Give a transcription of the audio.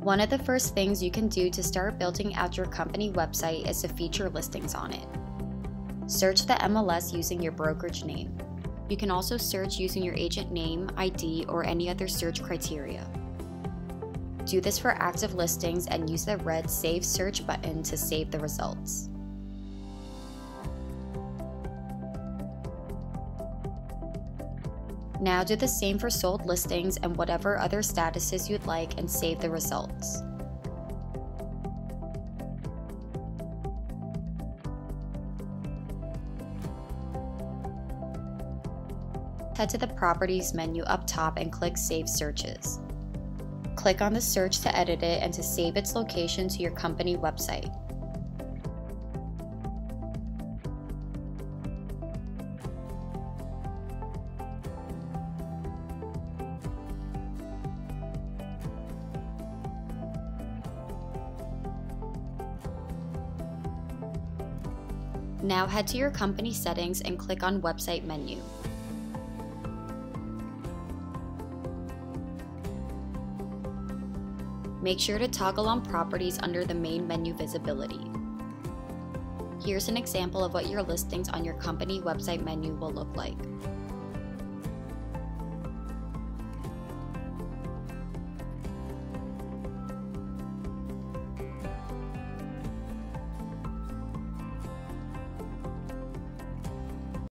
One of the first things you can do to start building out your company website is to feature listings on it. Search the MLS using your brokerage name. You can also search using your agent name, ID, or any other search criteria. Do this for active listings and use the red Save Search button to save the results. Now do the same for sold listings and whatever other statuses you'd like and save the results. Head to the Properties menu up top and click Save Searches. Click on the search to edit it and to save its location to your company website. Now head to your company settings and click on Website menu. Make sure to toggle on properties under the main menu visibility. Here's an example of what your listings on your company website menu will look like.